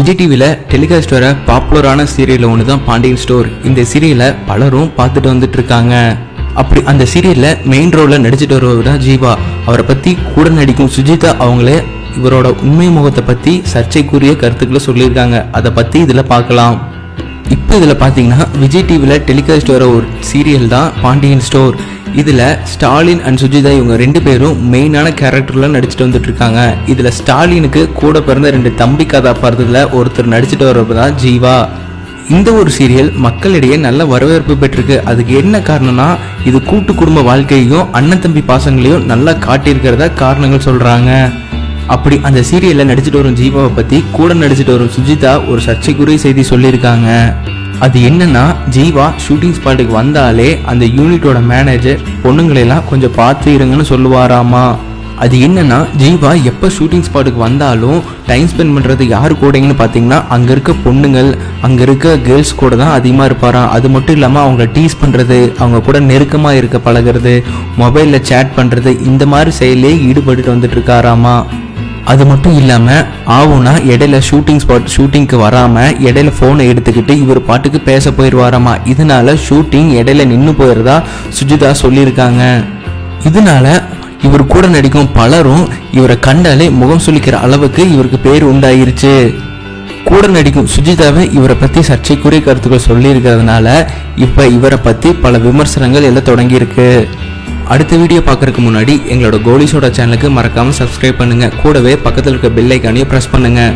விஜய் டிவியில் டெலிகாஸ்ட் வர பாப்புலரான சீரியல் ஒன்று தான் பாண்டியன் ஸ்டோர் இந்த சீரியலை பலரும் பார்த்துட்டு வந்துட்டு இருக்காங்க அப்படி அந்த சீரியலில் மெயின் ரோலில் நடிச்சிட்டு வருவது தான் ஜீவா. அவரை பற்றி கூட நடிக்கும் சுஜிதா அவங்களே இவரோட உண்மை முகத்தை பற்றி சர்ச்சைக்குரிய கருத்துக்களை சொல்லியிருக்காங்க. அதை பற்றி இதில் பார்க்கலாம். இப்போ இதில் பார்த்தீங்கன்னா விஜய் டிவியில் டெலிகாஸ்ட் வர ஒரு சீரியல் தான் பாண்டியன் ஸ்டோர் இதில் ஸ்டாலின் அண்ட் சுஜிதா இவங்க ரெண்டு பேரும் மெயினான கேரக்டரில் நடிச்சுட்டு வந்துட்டு இருக்காங்க இதில் ஸ்டாலினுக்கு கூட பிறந்த ரெண்டு தம்பி கதாபாத்திரத்தில் ஒருத்தர் நடிச்சுட்டு வர்றப்ப தான் ஜீவா. இந்த ஒரு சீரியல் மக்களிடையே நல்ல வரவேற்பு பெற்றிருக்கு. அதுக்கு என்ன காரணம்னா இது கூட்டு குடும்ப வாழ்க்கையையும் அண்ணன் தம்பி பாசங்களையும் நல்லா காட்டியிருக்கிறதா காரணங்கள் சொல்கிறாங்க அப்படி அந்த சீரியல்ல நடிச்சிட்டு வரும் ஜீவாவை பத்தி கூட நடிச்சிட்டு வரும் சுஜிதா ஒரு சர்ச்சைக்குரிய செய்தி சொல்லியிருக்காங்க. அது என்னன்னா ஜீவா ஷூட்டிங் ஸ்பாட்டுக்கு வந்தாலே அந்த யூனிட்டோட மேனேஜர் பொண்ணுங்களெல்லாம் கொஞ்சம் பார்த்து இருங்கன்னு சொல்லுவாராமா. அது என்னன்னா ஜீவா எப்போ ஷூட்டிங் ஸ்பாட்டுக்கு வந்தாலும் டைம் ஸ்பெண்ட் பண்ணுறது யார் கூடங்கன்னு பார்த்தீங்கன்னா அங்கே இருக்க பொண்ணுங்கள் அங்கே இருக்க கேர்ள்ஸ் கூட தான் அதிகமாக இருப்பாராம். அது மட்டும் இல்லாமல் அவங்கள டீஸ் பண்ணுறது அவங்க கூட நெருக்கமாக இருக்க பழகிறது மொபைலில் சேட் பண்ணுறது இந்த மாதிரி செயலே ஈடுபட்டுட்டு வந்துட்டு இருக்காராமா. அது மட்டும் இல்லாமல் ஆவுனா இடையில ஷூட்டிங் ஸ்பாட் ஷூட்டிங்க்கு வராமல் இடையில ஃபோனை எடுத்துக்கிட்டு இவர் பாட்டுக்கு பேச போயிடுவாராமா இதனால ஷூட்டிங் இடையில நின்று போயிடுறதா சுஜிதா சொல்லியிருக்காங்க. இதனால இவர் கூட நடிக்கும் பலரும் இவரை கண்டாலே முகம் சுளிக்கிற அளவுக்கு இவருக்கு பேர் உண்டாயிருச்சு. கூட நடிக்கும் சுஜிதாவை இவரை பற்றி சர்ச்சைக்குரிய கருத்துக்கள் சொல்லியிருக்கிறதுனால இப்போ இவரை பற்றி பல விமர்சனங்கள் எல்லாம் தொடங்கியிருக்கு. அடுத்த வீடியோ பார்க்கறதுக்கு முன்னாடி எங்களோட கோலிஸோட சேனலுக்கு மறக்காமல் சப்ஸ்கிரைப் பண்ணுங்கள் கூடவே பக்கத்தில் இருக்க பெல் ஐக்கானையும் ப்ரெஸ் பண்ணுங்கள்